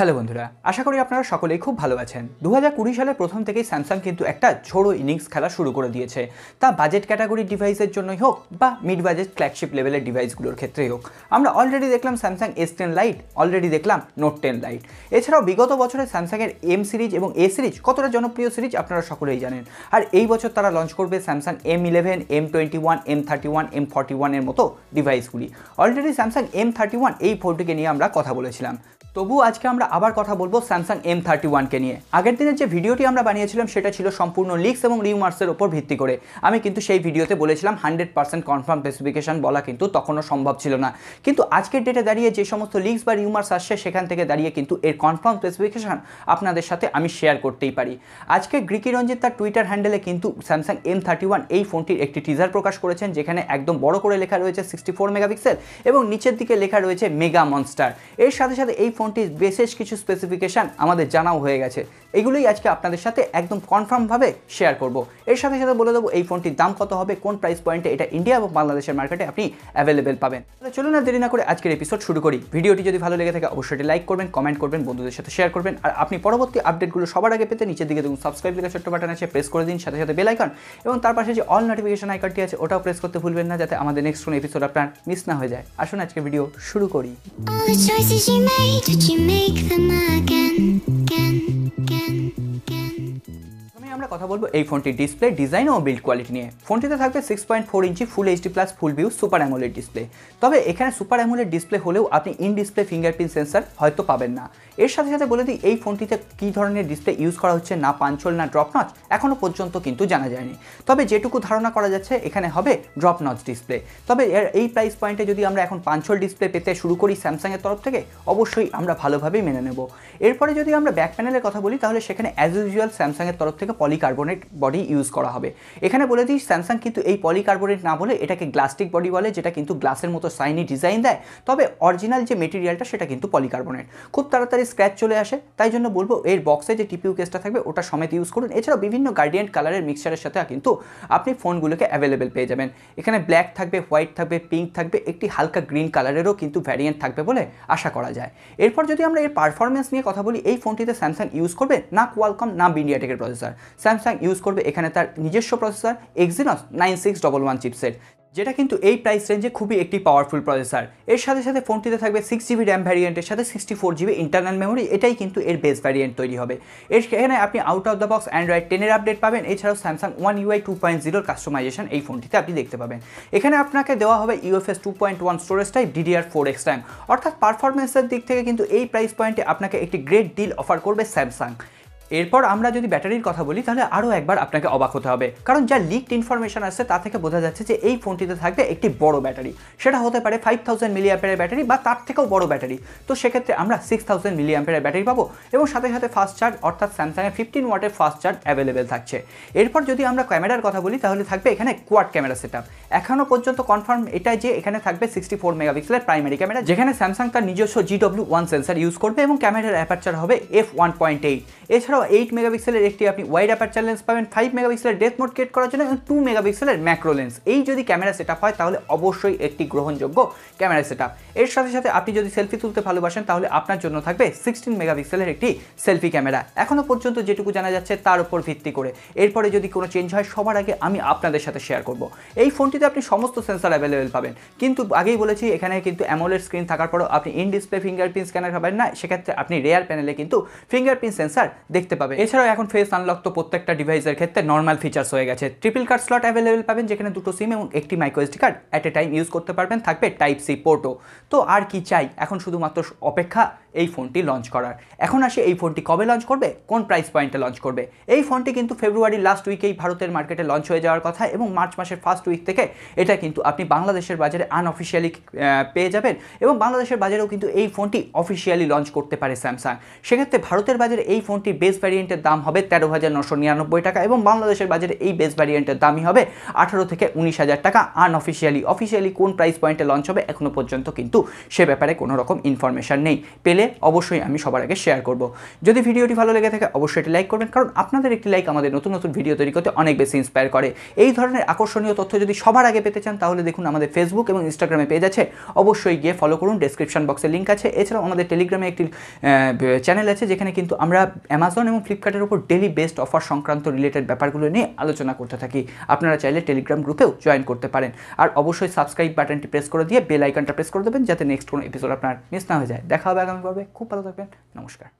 Hello বন্ধুরা, আশা করি আপনারা সকলেই খুব ভালো আছেন। দু কুড়ি সালের প্রথম থেকেই স্যামসাং কিন্তু একটা ঝোড়ো ইনিংস খেলা শুরু করে দিয়েছে। তা বাজেট ক্যাটাগরি ডিভাইসের জন্যই হোক বা মিড বাজেট ফ্ল্যাগশিপ লেভেলের ডিভাইসগুলোর ক্ষেত্রেই হোক, আমরা অলরেডি দেখলাম Samsung S ten lite already দেখলাম নোট টেন লাইট এছাড়াও বিগত বছরে স্যামসাংয়ের এম সিরিজ এবং এ সিরিজ কতটা জনপ্রিয় সিরিজ আপনারা সকলেই জানেন। আর এই বছর তারা লঞ্চ করবে Samsung M eleven M twenty one M thirty one M forty ওয়ানের মতো ডিভাইসগুলি already Samsung M thirty one এই ফোনটিকে নিয়ে আমরা কথা বলেছিলাম। তবু আজকে আমরা আবার কথা বলব স্যামসাং এম থার্টি ওয়ানকে নিয়ে। আগের দিনের যে ভিডিওটি আমরা বানিয়েছিলাম, সেটা ছিল সম্পূর্ণ লিক্স এবং রিউমার্সের ওপর ভিত্তি করে। আমি কিন্তু সেই ভিডিওতে বলেছিলাম হান্ড্রেড পার্সেন্ট কনফার্ম স্পেসিফিকেশন বলা কিন্তু তখনও সম্ভব ছিল না। কিন্তু আজকের ডেটে দাঁড়িয়ে যে সমস্ত লিক্স বা রিউমার্স আসছে, সেখান থেকে দাঁড়িয়ে কিন্তু এর কনফার্ম স্পেসিফিকেশন আপনাদের সাথে আমি শেয়ার করতেই পারি। আজকে গ্রিকি রঞ্জিত তার টুইটার হ্যান্ডেলে কিন্তু স্যামসাং এম থার্টি ওয়ান এই ফোনটির একটি টিজার প্রকাশ করেছেন, যেখানে একদম বড় করে লেখা রয়েছে সিক্সটি ফোর মেগাপিক্সেল এবং নিচের দিকে লেখা রয়েছে মেগা মনস্টার এর সাথে সাথে এই ফোনটির বিশেষ কিছু স্পেসিফিকেশান আমাদের জানাও হয়ে গেছে। এগুলোই আজকে আপনাদের সাথে একদম কনফার্মভাবে শেয়ার করব। এর সাথে সাথে বলে দেবো, এই ফোনটির দাম কত হবে, কোন প্রাইস পয়েন্টে এটা ইন্ডিয়া এবং বাংলাদেশের মার্কেটে আপনি অ্যাভেলেবেল পাবেন। তাহলে চলুন না দেরি না করে আজকের এপিসোড শুরু করি। ভিডিওটি যদি ভালো লেগে থাকে, অবশ্যই লাইক করবেন কমেন্ট করবেন, বন্ধুদের সাথে শেয়ার করবেন। আর আপনি পরবর্তী আপডেটগুলো সবার আগে পেতে নিচের দিকে দেখুন সাবস্ক্রাইব লেখা ছোট্ট বাটন আছে প্রেস করে দিন, সাথে সাথে বেল আইকন এবং তার পাশে যে অল নোটিফিকেশন আইকনটি আছে, ওটাও প্রেস করতে ভুলবেন না, যাতে আমাদের নেক্সট কোনো এপিসোড আপনার মিস না হয়ে যায়। আসুন আজকে ভিডিও শুরু করি। Did you make them again, again? কথা বলব, এই ফোনটির ডিসপ্লে ডিজাইন ও বিল্ড কোয়ালিটি নিয়ে। ফোনটিতে থাকবে six point four inch full HD plus full view super AMOLED display তবে এখানে সুপার অ্যামোলেড ডিসপ্লে হলেও আপনি ইন ডিসপ্লে ফিঙ্গারপ্রিন্ট সেন্সার হয়তো পাবেন না। এর সাথে সাথে বলে দিই, এই ফোনটিতে কী ধরনের ডিসপ্লে ইউজ করা হচ্ছে, না পাঞ্চল, না ড্রপ নচ এখনও পর্যন্ত কিন্তু জানা যায়নি। তবে যেটুকু ধারণা করা যাচ্ছে, এখানে হবে ড্রপ নচ ডিসপ্লে তবে এর, এই প্রাইস পয়েন্টে যদি আমরা এখন পাঞ্চল ডিসপ্লে পেতে শুরু করি স্যামসাংয়ের তরফ থেকে, অবশ্যই আমরা ভালোভাবেই মেনে নেব। এরপরে যদি আমরা ব্যাক প্যানেলের কথা বলি, তাহলে সেখানে অ্যাজ ইউজুয়াল স্যামসাংয়ের তরফ থেকে পলিকার্বনেট বডি ইউজ করা হবে। এখানে বলে দিই স্যামসাং কিন্তু এই পলিকার্বনেট না বলে এটাকে গ্লাস্টিক বডি বলে, যেটা কিন্তু গ্লাসের মতো সাইনি ডিজাইন দেয়। তবে অরিজিনাল যে মেটেরিয়ালটা সেটা কিন্তু পলিকার্বনেট খুব তাড়াতাড়ি স্ক্র্যাচ চলে আসে। তাই জন্য বলব, এর বক্সে যে টিপিউ কেসটা থাকবে, ওটা সমেত ইউজ করুন। এছাড়াও বিভিন্ন গার্ডিয়ান্ট কালারের মিক্সচারের সাথে কিন্তু আপনি ফোনগুলোকে অ্যাভেলেবেল পেয়ে যাবেন। এখানে ব্ল্যাক থাকবে হোয়াইট থাকবে পিঙ্ক থাকবে, একটি হালকা গ্রিন কালারেরও কিন্তু ভ্যারিয়েন্ট থাকবে বলে আশা করা যায়। এরপর যদি আমরা এর পারফরমেন্স নিয়ে কথা বলি, এই ফোনটিতে স্যামসাং ইউজ করবে না কোয়ালকম না বিন্ডিয়াটেকের প্রসেসর স্যামসাং ইউজ করবে এখানে তার নিজস্ব processor Exynos nine six double one chipset যেটা কিন্তু এই প্রাইস রেঞ্জে খুবই একটি পাওয়ারফুল প্রসেসর এর সাথে সাথে ফোনটিতে থাকবে সিক্স জিবি র্যাম ভ্যারিয়েন্টের সাথে sixty four GB internal memory এটাই কিন্তু এর বেস ভ্যারিয়েন্ট তৈরি হবে। এর এখানে আপনি out of the box Android টেনের আপডেট পাবেন, এছাড়াও Samsung One UI two point জিরোর কাস্টমাইজেশন এই ফোনটিতে আপনি দেখতে পাবেন। এখানে আপনাকে দেওয়া হবে UFS two point one storage type DDR four X time অর্থাৎ পারফরমেন্সের দিক থেকে কিন্তু এই প্রাইস পয়েন্টে আপনাকে একটি গ্রেট ডিল অফার করবে স্যামসাং এরপর আমরা যদি ব্যাটারির কথা বলি, তাহলে আরও একবার আপনাকে অবাক হতে হবে। কারণ যা লিকড ইনফরমেশন আসছে তা থেকে বোঝা যাচ্ছে যে এই ফোনটিতে থাকবে একটি বড় ব্যাটারি। সেটা হতে পারে ফাইভ থাউজেন্ড মিলিয়াম্পের ব্যাটারি বা তার থেকেও বড় ব্যাটারি। তো সেক্ষেত্রে আমরা সিক্স থাউজেন্ড মিলিয়াম্পের ব্যাটারি পাবো এবং সাথে সাথে ফাস্ট চার্জ অর্থাৎ স্যামসাংয়ের ফিফটিন ওয়াটের ফাস্ট চার্জ অ্যাভেলেবেল থাকছে। এরপর যদি আমরা ক্যামেরার কথা বলি, তাহলে থাকবে এখানে কোয়াড ক্যামেরা সেট আপ এখনও পর্যন্ত কনফার্ম এটাই যে এখানে থাকবে সিক্সটি ফোর মেগাপিক্সেলের প্রাইমারি ক্যামেরা যেখানে স্যামসাং তার নিজস্ব জিডব্লিউ ওয়ান সেন্সার ইউজ করবে এবং ক্যামেরার অ্যাপারচার হবে এফ ওয়ান পয়েন্ট এইট এছাড়াও এইট মেগাপিক্সেলের একটি আপনি ওয়াইড অ্যাপারচার লেন্স পাবেন ফাইভ মেগাপিক্সেলের ডেথ মোড ক্রিয়েট করার জন্য টু মেগাপিক্সেলের ম্যাক্রো লেন্স এই যদি ক্যামেরা সেট হয়, তাহলে অবশ্যই একটি গ্রহণযোগ্য ক্যামেরা সেট এর সাথে সাথে আপনি যদি সেলফি তুলতে ভালোবাসেন, তাহলে আপনার জন্য থাকবে সিক্সটিন মেগাপিক্সেলের একটি সেলফি ক্যামেরা এখনও পর্যন্ত যেটুকু জানা যাচ্ছে, তার উপর ভিত্তি করে। এরপরে যদি কোনো চেঞ্জ হয়, সবার আগে আমি আপনাদের সাথে শেয়ার করব। এই ফোনটিতে আপনি সমস্ত সেন্সার অ্যাভেলেবেল পাবেন। কিন্তু আগেই বলেছি, এখানে কিন্তু অ্যামোলেড স্ক্রিন থাকার পরও আপনি ইন ডিসপ্লে ফিঙ্গারপ্রিন্ট স্ক্যানার পাবেন না। সেক্ষেত্রে আপনি রেয়ার প্যানেলে কিন্তু ফিঙ্গারপ্রিন্ট সেন্সার দেখতে পাবেন। এছাড়াও এখন ফেস আনলক তো প্রত্যেকটা ডিভাইসের ক্ষেত্রে নর্মাল ফিচার্স হয়ে গেছে। ট্রিপল কার্ড স্লট অ্যাভেলেবেল পাবেন, যেখানে দুটো সিম এবং একটি micro SD card at a time use করতে পারবেন, থাকবে টাইপ সি পোর্টও তো আর কি চাই? এখন শুধুমাত্র অপেক্ষা এই ফোনটি লঞ্চ করার। এখন আসে এই ফোনটি কবে লঞ্চ করবে? কোন প্রাইস পয়েন্টে লঞ্চ করবে? এই ফোনটি কিন্তু ফেব্রুয়ারির লাস্ট উইকেই ভারতের মার্কেটে লঞ্চ হয়ে যাওয়ার কথা এবং মার্চ মাসের ফার্স্ট উইক থেকে এটা কিন্তু আপনি বাংলাদেশের বাজারে আনঅফিসিয়ালি পেয়ে যাবেন এবং বাংলাদেশের বাজারেও কিন্তু এই ফোনটি অফিসিয়ালি লঞ্চ করতে পারে স্যামসাং সেক্ষেত্রে ভারতের বাজারে এই ফোনটি বেস ভ্যারিয়েন্টের দাম হবে তেরো হাজার নশো নিরানব্বই টাকা এবং বাংলাদেশের বাজারে এই বেস ভ্যারিয়েন্টের দামই হবে আঠারো থেকে উনিশ হাজার টাকা আনঅফিসিয়ালি অফিসিয়ালি কোন প্রাইস পয়েন্টে লঞ্চ হবে এখনও পর্যন্ত কিন্তু সে ব্যাপারে কোনো রকম ইনফরমেশন নেই। পেলে পেলে অবশ্যই আমি সবার আগে শেয়ার করব। যদি ভিডিওটি ভালো লেগে থাকে, অবশ্যই এটি লাইক করবেন, কারণ আপনাদের একটি লাইক আমাদের নতুন নতুন ভিডিও তৈরি করতে অনেক বেশি ইন্সপায়ার করে। এই ধরনের আকর্ষণীয় তথ্য যদি সবার আগে পেতে চান, তাহলে দেখুন আমাদের ফেসবুক এবং ইনস্টাগ্রামে পেজ আছে। অবশ্যই গিয়ে ফলো করুন ডেসক্রিপশন বক্সে লিঙ্ক আছে। এছাড়াও আমাদের টেলিগ্রামে একটি চ্যানেল আছে, যেখানে কিন্তু আমরা অ্যামাজন এবং ফ্লিপকার্টের উপর ডেলি বেস্ট অফার সংক্রান্ত রিলেটেড ব্যাপারগুলো নিয়ে আলোচনা করতে থাকি। আপনারা চাইলে টেলিগ্রাম গ্রুপেও জয়েন করতে পারেন। আর অবশ্যই সাবস্ক্রাইব বাটনটি প্রেস করে দিয়ে বেল আইকনটা প্রেস করে দেবেন, যাতে নেক্সট কোনো এপিসোড আপনার মিস না হয়ে যায়। দেখা হবে আগামী পর্বে খুব ভালো থাকবেন। নমস্কার।